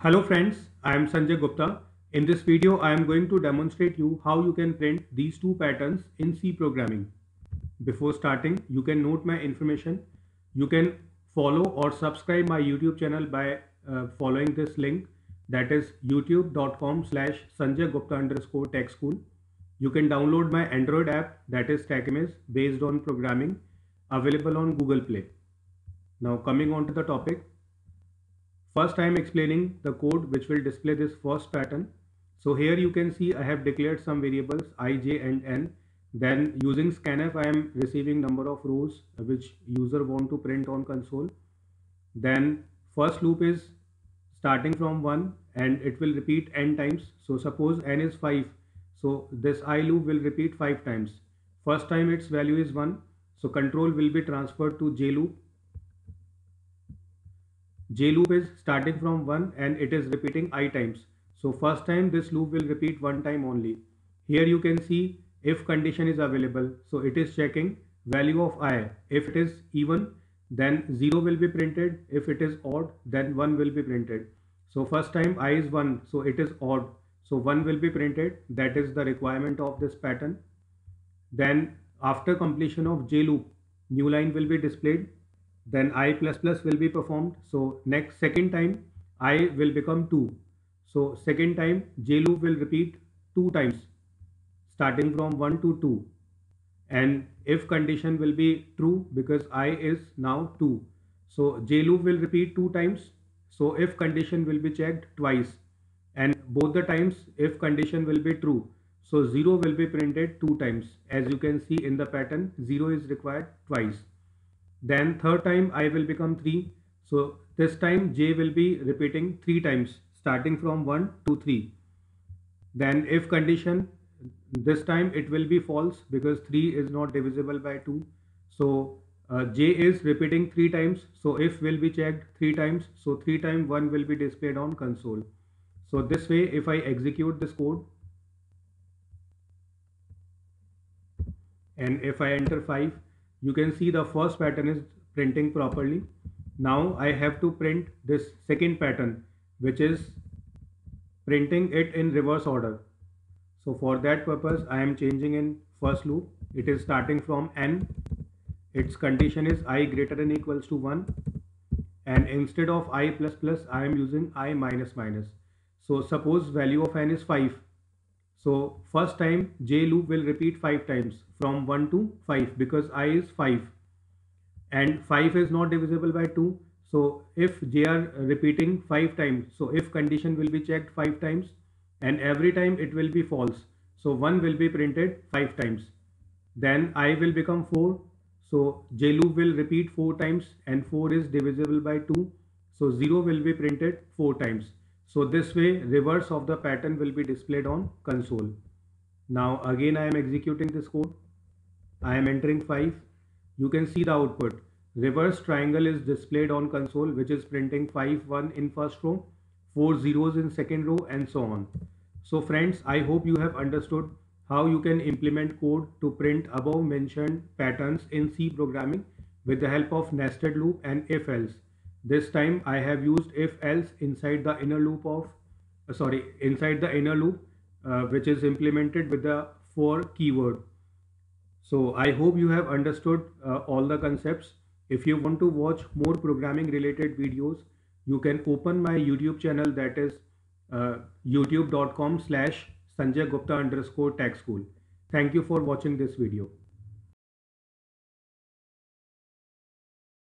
Hello friends, I am Sanjay Gupta. In this video, I am going to demonstrate you how you can print these two patterns in C programming. Before starting, you can note my information. You can follow or subscribe my YouTube channel by uh, following this link that is youtube.com slash Sanjay Gupta underscore tech school. You can download my Android app that is TechMiz based on programming available on Google Play. Now coming on to the topic, First I am explaining the code which will display this first pattern. So here you can see I have declared some variables i, j and n. Then using scanf I am receiving number of rows which user want to print on console. Then first loop is starting from 1 and it will repeat n times. So suppose n is 5. So this i loop will repeat 5 times. First time its value is 1. So control will be transferred to j loop J loop is starting from 1 and it is repeating i times. So first time this loop will repeat one time only. Here you can see if condition is available. So it is checking value of i. If it is even then 0 will be printed. If it is odd then 1 will be printed. So first time i is 1 so it is odd. So 1 will be printed that is the requirement of this pattern. Then after completion of j loop new line will be displayed then i plus plus will be performed. So next second time i will become 2 so second time j loop will repeat two times starting from 1 to 2 and if condition will be true because i is now 2 so j loop will repeat two times. So if condition will be checked twice and both the times if condition will be true. So 0 will be printed two times. As you can see in the pattern 0 is required twice then third time I will become 3. So this time J will be repeating 3 times starting from 1 to 3. Then if condition this time it will be false because 3 is not divisible by 2. So uh, J is repeating 3 times. So if will be checked 3 times. So 3 times 1 will be displayed on console. So this way if I execute this code and if I enter 5 you can see the first pattern is printing properly. Now I have to print this second pattern which is printing it in reverse order. So for that purpose I am changing in first loop. It is starting from n. Its condition is i greater than equals to 1 and instead of i plus plus I am using i minus minus. So suppose value of n is 5 so first time J loop will repeat 5 times from 1 to 5 because I is 5 and 5 is not divisible by 2. So if J are repeating 5 times, so if condition will be checked 5 times and every time it will be false. So 1 will be printed 5 times. Then I will become 4. So J loop will repeat 4 times and 4 is divisible by 2. So 0 will be printed 4 times. So this way reverse of the pattern will be displayed on console. Now again I am executing this code. I am entering 5. You can see the output. Reverse triangle is displayed on console which is printing 5 1 in first row, 4 zeros in second row and so on. So friends I hope you have understood how you can implement code to print above mentioned patterns in C programming with the help of nested loop and if else. This time I have used if else inside the inner loop of uh, sorry inside the inner loop uh, which is implemented with the for keyword. So I hope you have understood uh, all the concepts. If you want to watch more programming related videos, you can open my YouTube channel that is uh, youtube.com slash Sanjay Gupta underscore tech school. Thank you for watching this video.